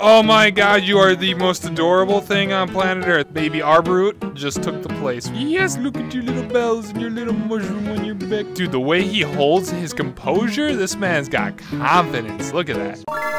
Oh my god, you are the most adorable thing on planet Earth. Baby Arbrute just took the place. Yes, look at your little bells and your little mushroom on your back. Dude, the way he holds his composure, this man's got confidence. Look at that.